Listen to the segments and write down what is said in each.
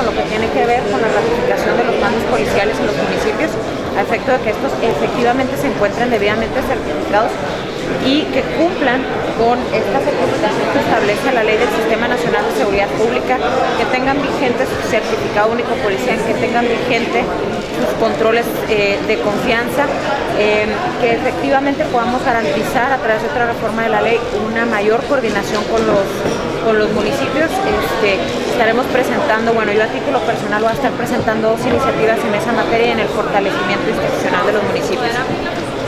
con lo que tiene que ver con la ratificación de los mandos policiales en los municipios, a efecto de que estos efectivamente se encuentren debidamente certificados y que cumplan con esta certificación que establece la Ley del Sistema Nacional de Seguridad Pública, que tengan vigente su certificado único policial, que tengan vigente sus controles eh, de confianza, eh, que efectivamente podamos garantizar a través de otra reforma de la ley una mayor coordinación con los, con los municipios. Este, estaremos presentando, bueno, yo a título personal voy a estar presentando dos iniciativas en esa materia y en el fortalecimiento institucional de los municipios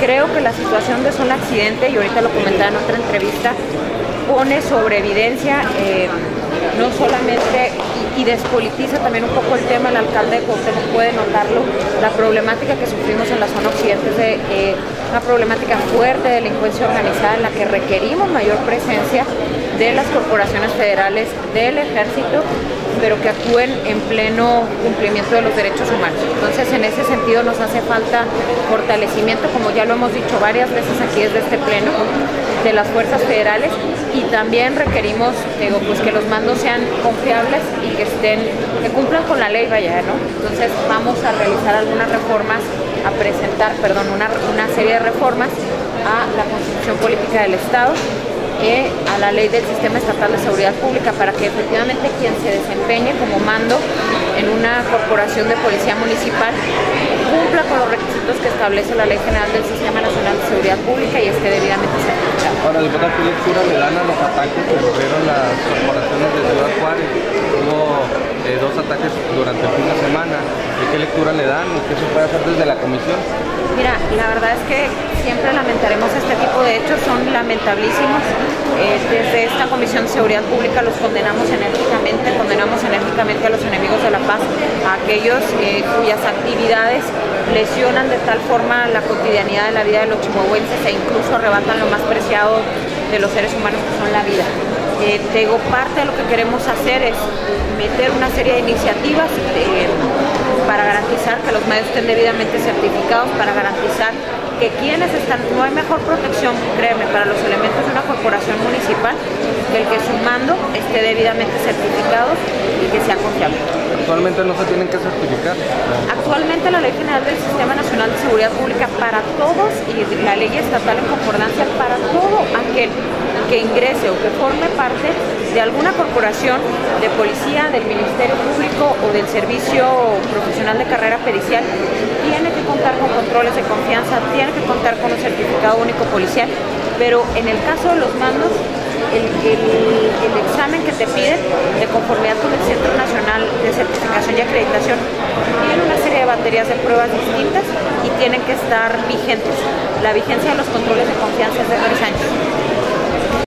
creo que la situación de zona accidente, y ahorita lo comentaba en otra entrevista, pone sobre evidencia eh, no solamente y, despolitiza también un poco el tema, el alcalde de Cuauhtémoc puede notarlo, la problemática que sufrimos en la zona occidente de eh, una problemática fuerte de delincuencia organizada en la que requerimos mayor presencia de las corporaciones federales, del ejército, pero que actúen en pleno cumplimiento de los derechos humanos. Entonces, en ese sentido nos hace falta fortalecimiento, como ya lo hemos dicho varias veces aquí desde este pleno, de las fuerzas federales y también requerimos pues que los mandos sean confiables y que estén, que cumplan con la ley, vaya, ¿no? Entonces vamos a realizar algunas reformas, a presentar, perdón, una, una serie de reformas a la Constitución Política del Estado a la ley del Sistema Estatal de Seguridad Pública para que efectivamente quien se desempeñe como mando en una corporación de policía municipal cumpla con los requisitos que establece la Ley General del Sistema Nacional de Seguridad Pública y esté debidamente certificado. Ahora, diputada, ¿qué lectura le dan a los ataques que sufrieron las corporaciones de Ciudad Juárez? Hubo eh, dos ataques durante el fin. ¿Y lectura le dan qué se puede hacer desde la comisión? Mira, la verdad es que siempre lamentaremos este tipo de hechos, son lamentablísimos. Eh, desde esta Comisión de Seguridad Pública los condenamos enérgicamente, condenamos enérgicamente a los enemigos de la paz, a aquellos eh, cuyas actividades lesionan de tal forma la cotidianidad de la vida de los chihuahuenses e incluso arrebatan lo más preciado de los seres humanos que son la vida. Eh, parte de lo que queremos hacer es meter una serie de iniciativas para garantizar que los medios estén debidamente certificados, para garantizar que quienes están, no hay mejor protección, créeme, para los elementos de una corporación municipal que el que su mando esté debidamente certificado y que sea confiable. Actualmente no se tienen que certificar. Actualmente la Ley General del Sistema Nacional de Seguridad Pública para todos y la ley estatal en concordancia para todo aquel que ingrese o que forme parte de alguna corporación de policía, del Ministerio Público o del Servicio Profesional de Carrera Pericial tiene que contar con controles de confianza, tiene que contar con un certificado único policial, pero en el caso de los mandos, el, examen que te piden de conformidad con el Centro Nacional de Certificación y Acreditación tiene una serie de baterías de pruebas distintas y tienen que estar vigentes. La vigencia de los controles de confianza es de tres años.